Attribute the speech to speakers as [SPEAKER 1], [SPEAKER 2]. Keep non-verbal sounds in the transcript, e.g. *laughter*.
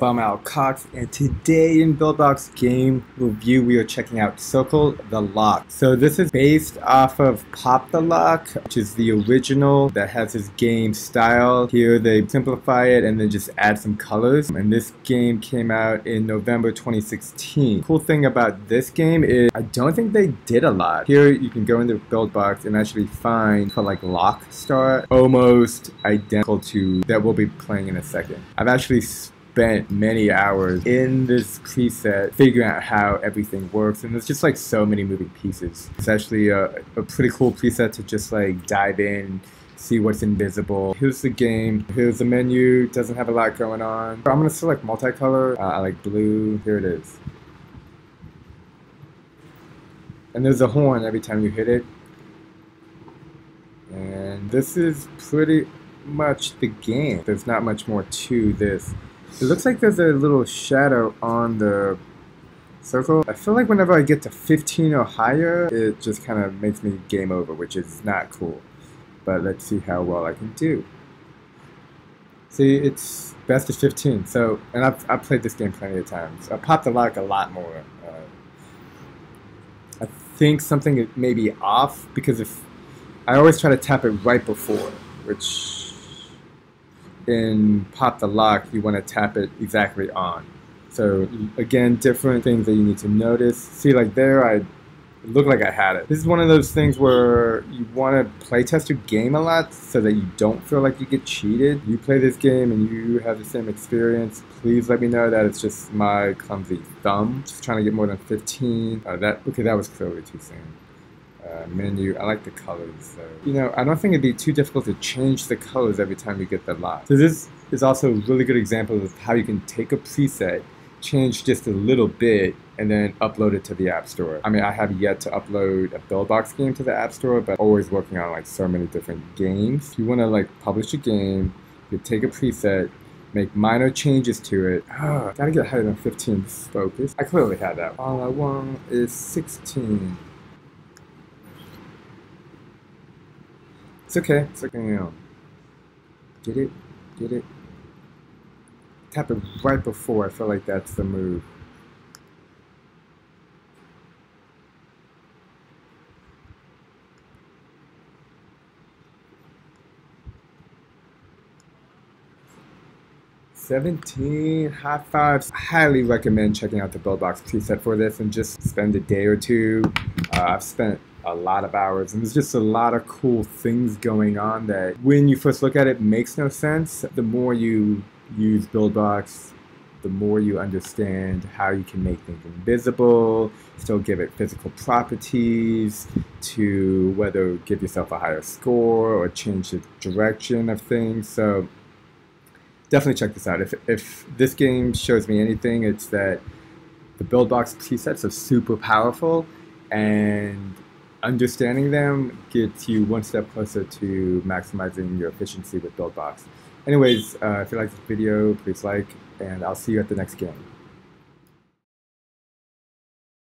[SPEAKER 1] I'm Al Cox, and today in BuildBox Game Review, we are checking out Circle the Lock. So this is based off of Pop the Lock, which is the original that has this game style. Here they simplify it and then just add some colors. And this game came out in November 2016. Cool thing about this game is I don't think they did a lot. Here you can go into BuildBox and actually find for like Lock Star almost identical to that we'll be playing in a second. I've actually spent many hours in this preset figuring out how everything works and there's just like so many moving pieces. It's actually a, a pretty cool preset to just like dive in see what's invisible. Here's the game. Here's the menu. Doesn't have a lot going on. I'm gonna select multicolor. Uh, I like blue. Here it is. And there's a horn every time you hit it. And this is pretty much the game. There's not much more to this. It looks like there's a little shadow on the circle. I feel like whenever I get to 15 or higher, it just kind of makes me game over, which is not cool. But let's see how well I can do. See, it's best of 15. So, and I've, I've played this game plenty of times. I popped the lock a lot more. Uh, I think something may be off because if I always try to tap it right before, which in Pop the Lock, you want to tap it exactly on. So again, different things that you need to notice. See, like there, I looked like I had it. This is one of those things where you want to playtest your game a lot so that you don't feel like you get cheated. You play this game and you have the same experience. Please let me know that it's just my clumsy thumb. Just trying to get more than 15. Uh, that okay, that was clearly too soon uh, menu. I like the colors. So, you know, I don't think it'd be too difficult to change the colors every time you get the lock. So this is also a really good example of how you can take a preset, change just a little bit, and then upload it to the App Store. I mean, I have yet to upload a BuildBox game to the App Store, but always working on like so many different games. If you want to like publish a game, you take a preset, make minor changes to it. Oh, *sighs* gotta get higher than 15 focus. I clearly had that. All I want is 16. It's okay. It's okay. Know. Get it? Get it? Tap it right before. I feel like that's the move. Seventeen high fives. Highly recommend checking out the BuildBox preset for this and just spend a day or two. Uh, I've spent a lot of hours and there's just a lot of cool things going on that when you first look at it makes no sense. The more you use buildbox the more you understand how you can make things invisible still give it physical properties to whether give yourself a higher score or change the direction of things. So definitely check this out. If, if this game shows me anything it's that the buildbox presets are super powerful and understanding them gets you one step closer to maximizing your efficiency with BuildBox. Anyways, uh, if you like this video, please like, and I'll see you at the next game.